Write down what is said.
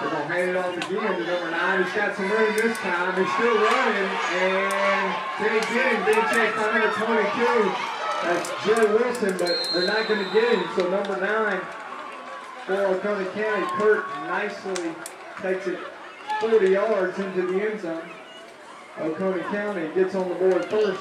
They're going to hand it off again to number nine. He's got some room this time. He's still running. And did he get him? Big chased by number 22. That's Joe Wilson, but they're not going to get him. So number nine for Oconee County, Kurt Knisely takes it 40 yards into the end zone. Oconee County gets on the board first.